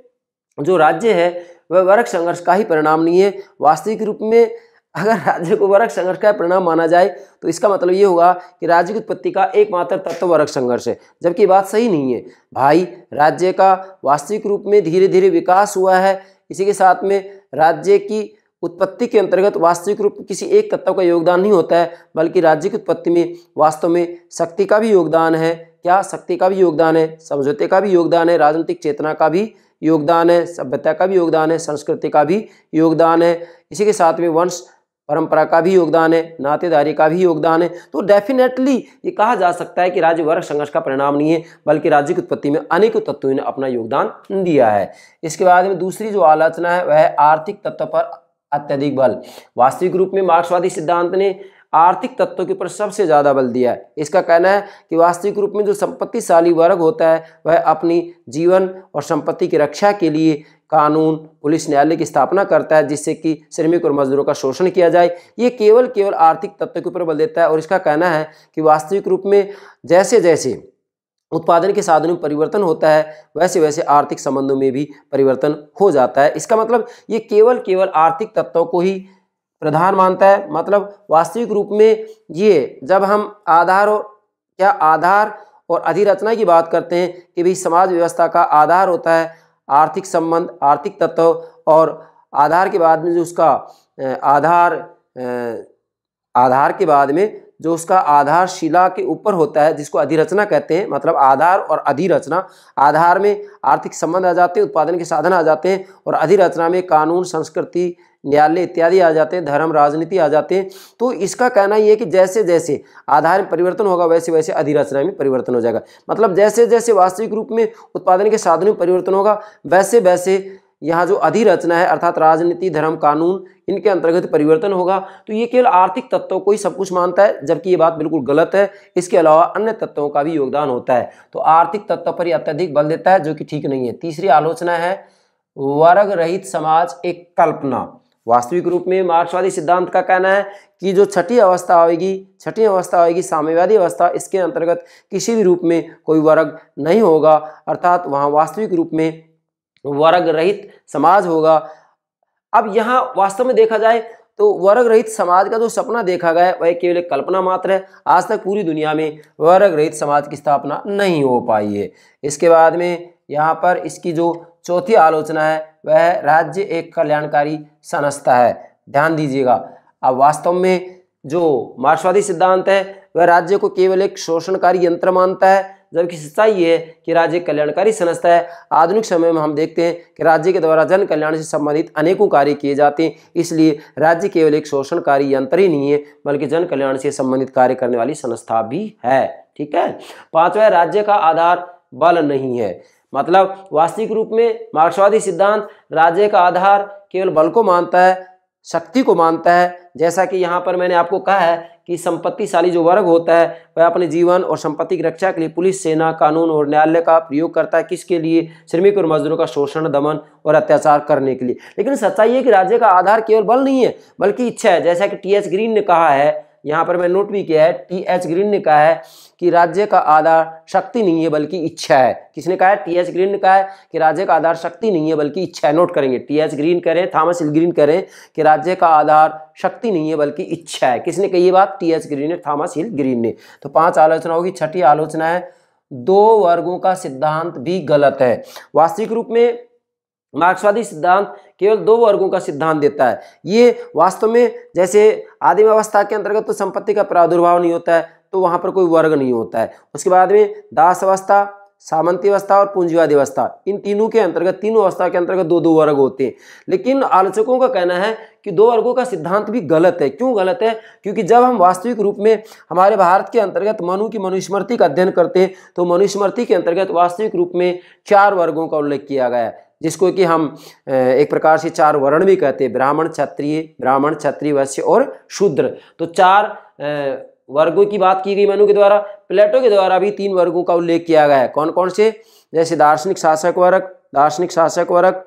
जो राज्य है, वह वर्ग संघर्ष का ही परिणाम नहीं है। वास्तविक रूप में अगर राज्य को वर्ग संघर्ष का परिणाम माना जाए तो इसका मतलब ये होगा कि राज्य की उत्पत्ति का एकमात्र तत्व वर्ग संघर्ष है। जबकि बात सही नहीं है। भाई, राज्य का वास्तविक रूप में धीरे धीरे विकास हुआ है। इसी के साथ में राज्य की उत्पत्ति के अंतर्गत वास्तविक रूप किसी एक तत्व का योगदान नहीं होता है, बल्कि राज्य की उत्पत्ति में वास्तव में शक्ति का भी योगदान है। क्या शक्ति का भी योगदान है? समझौते का भी योगदान है। राजनीतिक चेतना का भी योगदान है। सभ्यता का भी योगदान है। संस्कृति का भी योगदान है। इसी के साथ में वंश परंपरा का भी योगदान है, नातेदारी का भी योगदान है। तो डेफिनेटली ये कहा जा सकता है कि राज्य वर्ग संघर्ष का परिणाम नहीं है, बल्कि राज्य की उत्पत्ति में अनेकों तत्वों ने अपना योगदान दिया है। इसके बाद में दूसरी जो आलोचना है, वह आर्थिक तत्व पर अत्यधिक बल। वास्तविक रूप में मार्क्सवादी सिद्धांत ने आर्थिक तत्वों के ऊपर सबसे ज़्यादा बल दिया है। इसका कहना है कि वास्तविक रूप में जो संपत्तिशाली वर्ग होता है, वह अपनी जीवन और संपत्ति की रक्षा के लिए कानून, पुलिस न्यायालय की स्थापना करता है, जिससे कि श्रमिक और मजदूरों का शोषण किया जाए। ये केवल केवल आर्थिक तत्व के ऊपर बल देता है और इसका कहना है कि वास्तविक रूप में जैसे जैसे उत्पादन के साधनों में परिवर्तन होता है वैसे वैसे आर्थिक संबंधों में भी परिवर्तन हो जाता है। इसका मतलब ये केवल केवल आर्थिक तत्वों को ही प्रधान मानता है। मतलब वास्तविक रूप में ये जब हम आधार और, क्या आधार और अधिरचना की बात करते हैं कि भाई समाज व्यवस्था का आधार होता है आर्थिक संबंध, आर्थिक तत्व और आधार के बाद में जो उसका आधार आधार के बाद में जो उसका आधार शिला के ऊपर होता है, जिसको अधिरचना कहते हैं मतलब आधार और अधिरचना। आधार में आर्थिक संबंध आ जाते हैं, उत्पादन के साधन आ जाते हैं और अधिरचना में कानून, संस्कृति, न्यायालय इत्यादि आ जाते हैं, धर्म, राजनीति आ जाते हैं। तो इसका कहना ये है कि जैसे जैसे आधार में परिवर्तन होगा वैसे वैसे अधिरचना में परिवर्तन हो जाएगा। मतलब जैसे जैसे वास्तविक रूप में उत्पादन के साधन में परिवर्तन होगा वैसे वैसे यहाँ जो अधिरचना है, अर्थात राजनीति, धर्म, कानून, इनके अंतर्गत परिवर्तन होगा। तो ये केवल आर्थिक तत्वों को ही सब कुछ मानता है, जबकि ये बात बिल्कुल गलत है। इसके अलावा अन्य तत्वों का भी योगदान होता है। तो आर्थिक तत्व पर ही अत्यधिक बल देता है, जो कि ठीक नहीं है। तीसरी आलोचना है, वर्ग रहित समाज एक कल्पना। वास्तविक रूप में मार्क्सवादी सिद्धांत का कहना है कि जो छठी अवस्था आएगी, छठी अवस्था आएगी, साम्यवादी अवस्था, इसके अंतर्गत किसी भी रूप में कोई वर्ग नहीं होगा। अर्थात वहाँ वास्तविक रूप में वर्ग रहित समाज होगा। अब यहाँ वास्तव में देखा जाए तो वर्ग रहित समाज का जो सपना देखा गया वह केवल एक कल्पना मात्र है। आज तक पूरी दुनिया में वर्ग रहित समाज की स्थापना नहीं हो पाई है। इसके बाद में यहाँ पर इसकी जो चौथी आलोचना है, वह राज्य एक कल्याणकारी संस्था है। ध्यान दीजिएगा। अब वास्तव में जो मार्क्सवादी सिद्धांत है, वह राज्य को केवल एक शोषणकारी यंत्र मानता है जबकि सच्चाई ये है कि राज्य कल्याणकारी संस्था है। आधुनिक समय में हम देखते हैं कि राज्य के द्वारा जन कल्याण से संबंधित अनेकों कार्य किए जाते हैं। इसलिए राज्य केवल एक शोषणकारी यंत्र ही नहीं है, बल्कि जन कल्याण से संबंधित कार्य करने वाली संस्था भी है। ठीक है? पांचवा राज्य का आधार बल नहीं है। मतलब वास्तविक रूप में मार्क्सवादी सिद्धांत राज्य का आधार केवल बल को मानता है, शक्ति को मानता है। जैसा कि यहाँ पर मैंने आपको कहा है कि संपत्तिशाली जो वर्ग होता है, वह अपने जीवन और संपत्ति की रक्षा के लिए पुलिस, सेना, कानून और न्यायालय का प्रयोग करता है। किसके लिए? श्रमिक और मजदूरों का शोषण, दमन और अत्याचार करने के लिए। लेकिन सच्चाई है कि राज्य का आधार केवल बल नहीं है, बल्कि इच्छा है। जैसा कि टी ग्रीन ने कहा है यहाँ पर मैं नोट भी किया है टी एच ग्रीन ने कहा है कि राज्य का आधार शक्ति नहीं है, बल्कि इच्छा है। किसने कहा है? टी एच ग्रीन ने कहा है कि राज्य का आधार शक्ति नहीं है, बल्कि इच्छा है। नोट करेंगे टी एच ग्रीन करें थॉमस हिल ग्रीन करें कि राज्य का आधार शक्ति नहीं है, बल्कि इच्छा है। किसने कही बात? टी एच ग्रीन ने थॉमस हिल ग्रीन ने। तो पाँच आलोचना होगी, छठी आलोचना है, दो वर्गों का सिद्धांत भी गलत है। वास्तविक रूप में मार्क्सवादी सिद्धांत केवल दो वर्गों का सिद्धांत देता है। ये वास्तव में जैसे आदिम अवस्था के अंतर्गत तो संपत्ति का प्रादुर्भाव नहीं होता है तो वहाँ पर कोई वर्ग नहीं होता है। उसके बाद में दास अवस्था, सामंती अवस्था और पूंजीवादी अवस्था, इन तीनों के अंतर्गत, तीनों अवस्था के अंतर्गत दो दो वर्ग होते हैं। लेकिन आलोचकों का कहना है कि दो वर्गों का सिद्धांत भी गलत है। क्यों गलत है? क्योंकि जब हम वास्तविक रूप में हमारे भारत के अंतर्गत मनु की मनुस्मृति का अध्ययन करते हैं तो मनुस्मृति के अंतर्गत वास्तविक रूप में चार वर्गों का उल्लेख किया गया है। जिसको कि हम एक प्रकार से चार वर्ण भी कहते हैं, ब्राह्मण, क्षत्रिय ब्राह्मण क्षत्रिय और शूद्र। तो चार वर्गों की बात की गई मनु के द्वारा, प्लेटो के द्वारा भी तीन वर्गों का उल्लेख किया गया है। कौन कौन से? जैसे दार्शनिक शासक वर्ग, दार्शनिक शासक वर्ग,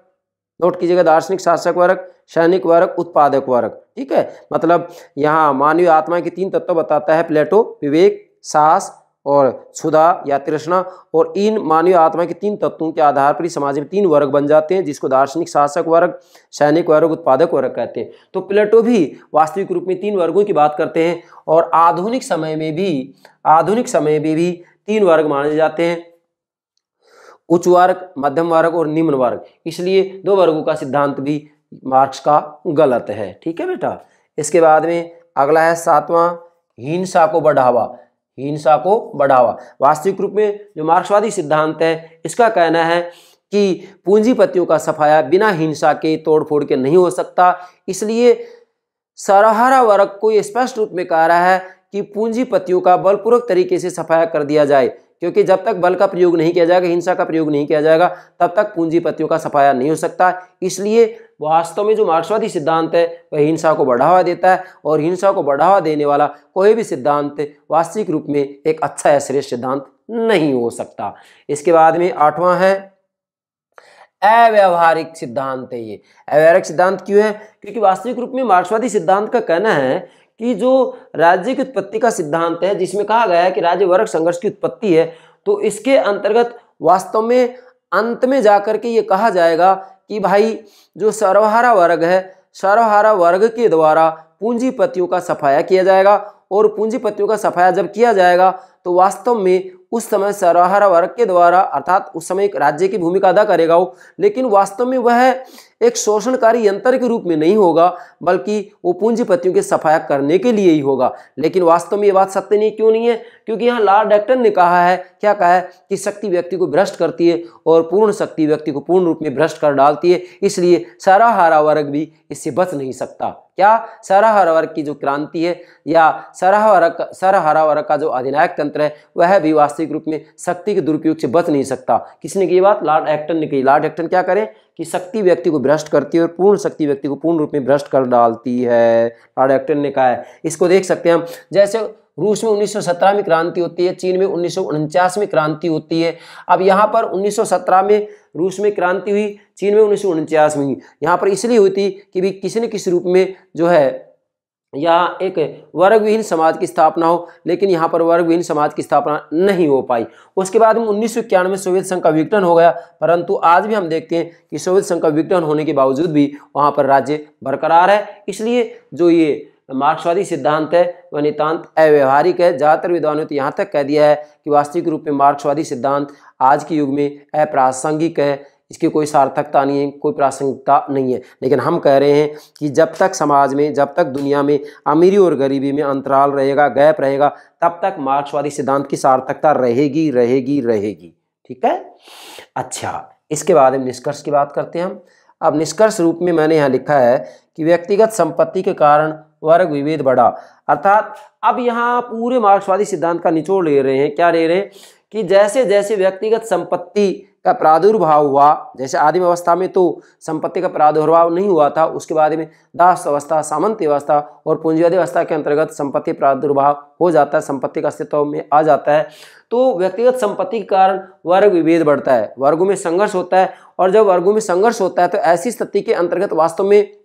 नोट कीजिएगा, दार्शनिक शासक वर्ग, सैनिक वर्ग, उत्पादक वर्ग। ठीक है? मतलब यहाँ मानवीय आत्मा के तीन तत्व बताता है प्लेटो, विवेक, साहस और क्षुधा या तृष्णा और इन मानवीय आत्मा के तीन तत्वों के आधार पर ही समाज में तीन वर्ग बन जाते हैं, जिसको दार्शनिक शासक वर्ग, सैनिक वर्ग, उत्पादक वर्ग कहते हैं। तो प्लेटो भी वास्तविक रूप में तीन वर्गों की बात करते हैं और आधुनिक समय में भी, आधुनिक समय में भी तीन वर्ग माने जाते हैं। उच्च वर्ग, मध्यम वर्ग और निम्न वर्ग। इसलिए दो वर्गों का सिद्धांत भी मार्क्स का गलत है। ठीक है बेटा? इसके बाद में अगला है सातवां, हिंसा को बढ़ावा। हिंसा को बढ़ावा। वास्तविक रूप में जो मार्क्सवादी सिद्धांत है, इसका कहना है कि पूंजीपतियों का सफाया बिना हिंसा के तोड़फोड़ के नहीं हो सकता। इसलिए सराहरा वर्ग को स्पष्ट रूप में कह रहा है कि पूंजीपतियों का बलपूर्वक तरीके से सफाया कर दिया जाए। क्योंकि जब तक बल का प्रयोग नहीं किया जाएगा, हिंसा का प्रयोग नहीं किया जाएगा, तब तक पूंजीपतियों का सफाया नहीं हो सकता। इसलिए वास्तव में जो मार्क्सवादी सिद्धांत है, वह हिंसा को बढ़ावा देता है और हिंसा को बढ़ावा देने वाला कोई भी सिद्धांत वास्तविक रूप में एक अच्छा या श्रेष्ठ सिद्धांत नहीं हो सकता। इसके बाद में आठवां है, अव्यवहारिक सिद्धांत है ये। अव्यवहारिक सिद्धांत क्यों है? क्योंकि वास्तविक रूप में मार्क्सवादी सिद्धांत का कहना है कि जो राज्य की उत्पत्ति का सिद्धांत है, जिसमें कहा गया है कि राज्य वर्ग संघर्ष की उत्पत्ति है तो इसके अंतर्गत वास्तव में अंत में जाकर के ये कहा जाएगा कि भाई, जो सर्वहारा वर्ग है, सर्वहारा वर्ग के द्वारा पूंजीपतियों का सफाया किया जाएगा और पूंजीपतियों का सफाया जब किया जाएगा तो वास्तव में उस समय सर्वहारा वर्ग के द्वारा, अर्थात उस समय एक राज्य की भूमिका अदा करेगा वो। लेकिन वास्तव में वह एक शोषणकारी यंत्र के रूप में नहीं होगा, बल्कि वो पूंजीपतियों के सफाया करने के लिए ही होगा। लेकिन वास्तव में ये बात सत्य नहीं, क्यों नहीं है? क्योंकि यहाँ लॉर्ड डैक्टन ने कहा है, क्या कहा है कि शक्ति व्यक्ति को भ्रष्ट करती है और पूर्ण शक्ति व्यक्ति को पूर्ण रूप में भ्रष्ट कर डालती है, इसलिए सारा हारा वर्ग भी इससे बच नहीं सकता। क्या हरा वर्ग की जो क्रांति है या सराहा वर्ग हरा वर्ग का जो अधिनायक तंत्र है, वह भी वास्तविक रूप में शक्ति के दुरुपयोग से बच नहीं सकता। किसने की बात? लॉर्ड एक्टन ने कही लॉर्ड एक्टन क्या करें? कि शक्ति व्यक्ति को भ्रष्ट करती है और पूर्ण शक्ति व्यक्ति को पूर्ण रूप में भ्रष्ट कर डालती है। लॉर्ड एक्टन ने कहा है। इसको देख सकते हैं हम। जैसे रूस में 1917 में क्रांति होती है, चीन में उन्नीस सौ उनचास में क्रांति होती है। अब यहाँ पर 1917 में रूस में क्रांति हुई, चीन में उन्नीस सौ उनचास में हुई। यहाँ पर इसलिए हुई थी कि भी किसी न किसी रूप में जो है या एक वर्ग विहीन समाज की स्थापना हो, लेकिन यहाँ पर वर्ग विहीन समाज की स्थापना नहीं हो पाई। उसके बाद में उन्नीस में सोवियत संघ का विघटन हो गया, परंतु आज भी हम देखते हैं कि सोवियत संघ का विघटन होने के बावजूद भी वहाँ पर राज्य बरकरार है। इसलिए जो ये मार्क्सवादी सिद्धांत है, वह नितान्त अव्यवहारिक है। ज़्यादातर विद्वानों ने तो यहाँ तक कह दिया है कि वास्तविक रूप में मार्क्सवादी सिद्धांत आज के युग में अप्रासंगिक है। इसकी कोई सार्थकता नहीं है, कोई प्रासंगिकता नहीं है। लेकिन हम कह रहे हैं कि जब तक समाज में, जब तक दुनिया में अमीरी और गरीबी में अंतराल रहेगा, गैप रहेगा, तब तक मार्क्सवादी सिद्धांत की सार्थकता रहेगी रहेगी रहेगी। ठीक है? अच्छा इसके बाद हम निष्कर्ष की बात करते हैं हम। अब निष्कर्ष रूप में मैंने यहाँ लिखा है कि व्यक्तिगत संपत्ति के कारण वर्ग विभेद बढ़ा। अर्थात अब यहाँ पूरे मार्क्सवादी सिद्धांत का निचोड़ ले रहे हैं। क्या ले रहे हैं? कि जैसे जैसे व्यक्तिगत संपत्ति का प्रादुर्भाव हुआ। जैसे आदिम अवस्था में तो संपत्ति का प्रादुर्भाव नहीं हुआ था, उसके बाद में दास अवस्था, सामंत अवस्था और पूंजीवादी अवस्था के अंतर्गत संपत्ति प्रादुर्भाव हो जाता है, संपत्ति का अस्तित्व में आ जाता है। तो व्यक्तिगत संपत्ति के कारण वर्ग विभेद बढ़ता है, वर्गों में संघर्ष होता है और जब वर्गों में संघर्ष होता है तो ऐसी स्थिति के अंतर्गत वास्तव में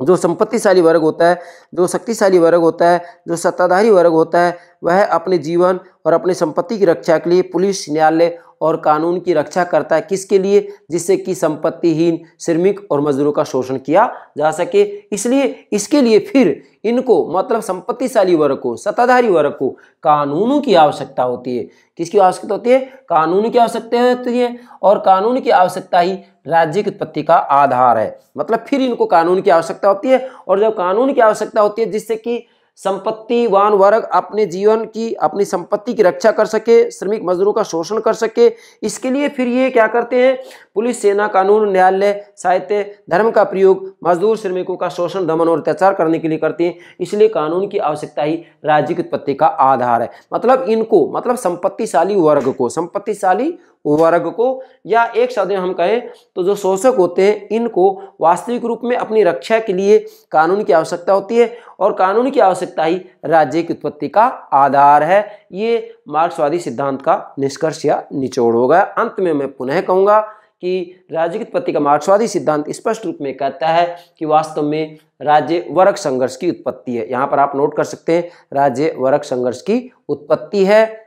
जो संपत्तिशाली वर्ग होता है, जो शक्तिशाली वर्ग होता है, जो सत्ताधारी वर्ग होता है, वह अपने जीवन और अपनी संपत्ति की रक्षा के लिए पुलिस, न्यायालय और कानून की रक्षा करता है। किसके लिए? जिससे कि संपत्तिहीन श्रमिक और मजदूरों का शोषण किया जा सके। इसलिए इसके लिए फिर इनको मतलब संपत्तिशाली वर्ग को, सत्ताधारी वर्ग को कानूनों की आवश्यकता होती है। किसकी आवश्यकता होती है? कानून की आवश्यकता होती है और कानून की आवश्यकता ही राज्य की उत्पत्ति का आधार है। मतलब फिर इनको कानून की आवश्यकता होती है और जब कानून की आवश्यकता होती है, जिससे कि संपत्तिवान वर्ग अपने जीवन की, अपनी संपत्ति की रक्षा कर सके, श्रमिक मजदूरों का शोषण कर सके। इसके लिए फिर ये क्या करते हैं? पुलिस, सेना, कानून, न्यायालय, साहित्य, धर्म का प्रयोग, मजदूर, श्रमिकों का शोषण, दमन और अत्याचार करने के लिए करते हैं। इसलिए कानून की आवश्यकता ही राज्य की उत्पत्ति का आधार है। मतलब इनको मतलब संपत्तिशाली वर्ग को, संपत्तिशाली वर्ग को या एक शब्द में हम कहें तो जो शोषक होते हैं, इनको वास्तविक रूप में अपनी रक्षा के लिए कानून की आवश्यकता होती है और कानून की आवश्यकता ही राज्य की उत्पत्ति का आधार है। ये मार्क्सवादी सिद्धांत का निष्कर्ष या निचोड़ होगा। अंत में मैं पुनः कहूँगा कि राज्य की उत्पत्ति का मार्क्सवादी सिद्धांत स्पष्ट रूप में कहता है कि वास्तव में राज्य वर्ग संघर्ष की उत्पत्ति है। यहाँ पर आप नोट कर सकते हैं, राज्य वर्ग संघर्ष की उत्पत्ति है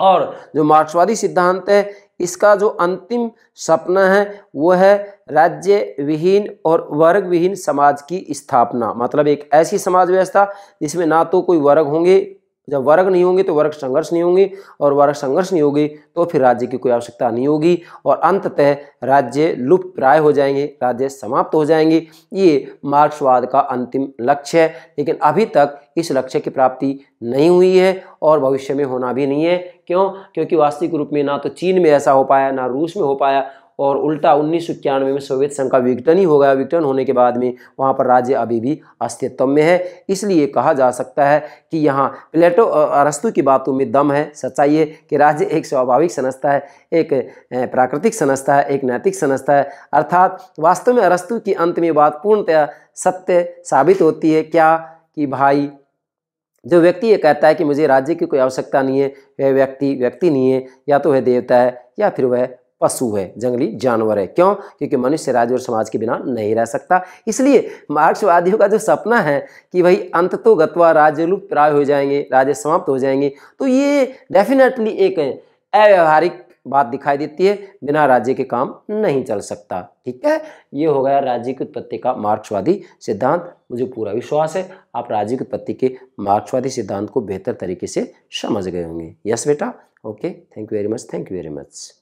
और जो मार्क्सवादी सिद्धांत है इसका जो अंतिम सपना है, वो है राज्य विहीन और वर्ग विहीन समाज की स्थापना। मतलब एक ऐसी समाज व्यवस्था जिसमें ना तो कोई वर्ग होंगे, जब वर्ग नहीं होंगे तो वर्ग संघर्ष नहीं होंगे और वर्ग संघर्ष नहीं होगी तो फिर राज्य की कोई आवश्यकता नहीं होगी और अंततः राज्य लुप्त प्राय हो जाएँगे, राज्य समाप्त हो जाएँगे। ये मार्क्सवाद का अंतिम लक्ष्य है, लेकिन अभी तक इस लक्ष्य की प्राप्ति नहीं हुई है और भविष्य में होना भी नहीं है। क्यों? क्योंकि वास्तविक रूप में ना तो चीन में ऐसा हो पाया, ना रूस में हो पाया और उल्टा उन्नीस सौ इक्यानवे में सोवियत संघ का विघटन ही हो गया। विघटन होने के बाद में वहाँ पर राज्य अभी भी अस्तित्व में है। इसलिए कहा जा सकता है कि यहाँ प्लेटो अरस्तु की बातों में दम है। सच्चाई है कि राज्य एक स्वाभाविक संस्था है, एक प्राकृतिक संस्था है, एक नैतिक संस्था है। अर्थात वास्तव में अरस्तु की अंत में बात पूर्णतया सत्य साबित होती है। क्या? कि भाई जो व्यक्ति ये कहता है कि मुझे राज्य की कोई आवश्यकता नहीं है, वह व्यक्ति व्यक्ति नहीं है, या तो वह देवता है, या फिर वह पशु है, जंगली जानवर है। क्यों? क्योंकि मनुष्य राज्य और समाज के बिना नहीं रह सकता। इसलिए मार्क्सवादियों का जो सपना है कि भाई अंत तो गत्वा राज्य लुप्त प्राय हो जाएँगे, राज्य समाप्त हो जाएँगे तो ये डेफिनेटली एक अव्यवहारिक बात दिखाई देती है, बिना राज्य के काम नहीं चल सकता। ठीक है? ये हो गया राज्य की उत्पत्ति का मार्क्सवादी सिद्धांत। मुझे पूरा विश्वास है। आप राज्य की उत्पत्ति के मार्क्सवादी सिद्धांत को बेहतर तरीके से समझ गए होंगे। यस बेटा? Okay thank you very much thank you very much